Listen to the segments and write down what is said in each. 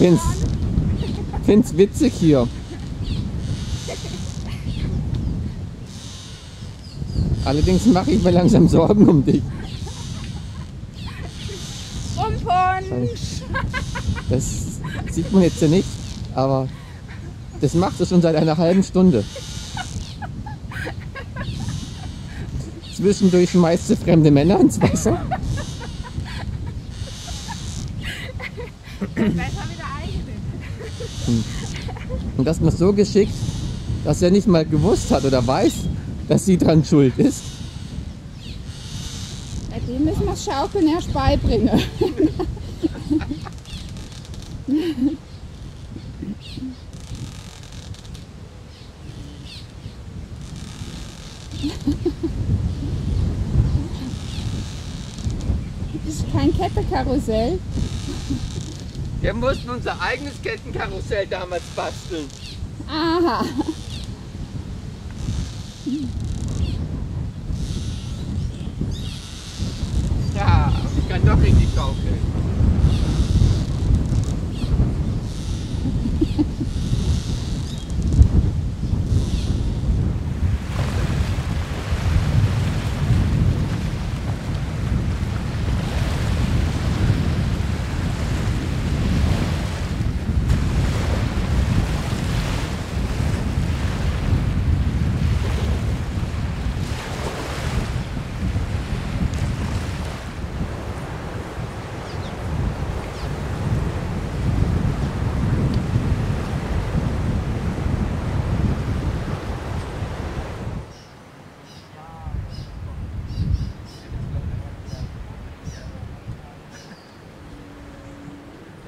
find's, find's witzig hier. Allerdings mache ich mir langsam Sorgen um dich. Rumpunsch! Das sieht man jetzt ja nicht, aber das macht es schon seit einer halben Stunde. Zwischendurch schmeißt sie fremde Männer ins Wasser. Eigene. Und das noch so geschickt, dass er nicht mal gewusst hat oder weiß, dass sie dran schuld ist. Ja, dem müssen wir Schaukeln erst beibringen. Das ist kein Kettekarussell. Wir mussten unser eigenes Kettenkarussell damals basteln. Aha. Ja, ich kann doch richtig schaukeln.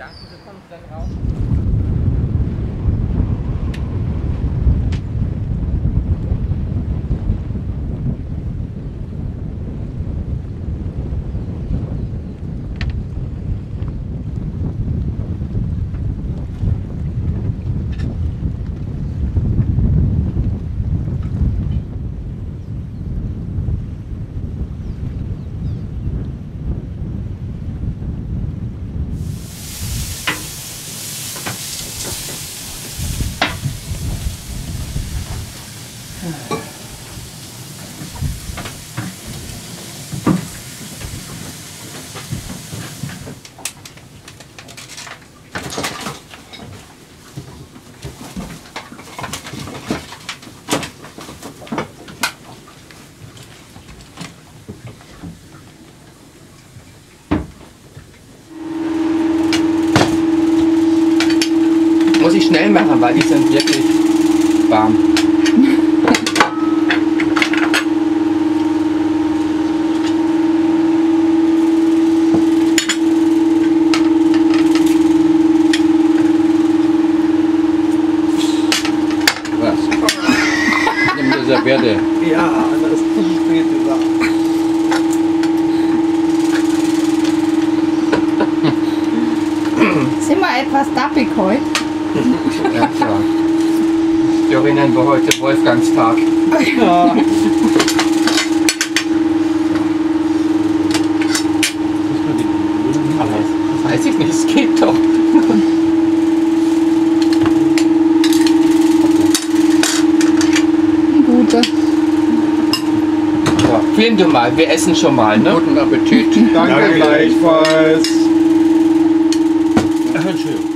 Danke, du kommst dann raus. Muss ich schnell machen, weil die sind wirklich warm. Eine Serviette. Ja, das ist zu spät gesagt. Sind wir etwas dappig heute? Ja, klar. Dörri nennen wir heute Wolfgangstag. Ja. Weiß ich nicht, es geht doch. Film du mal, wir essen schon mal, ne? Guten Appetit. Danke gleichfalls. Ach, Entschuldigung.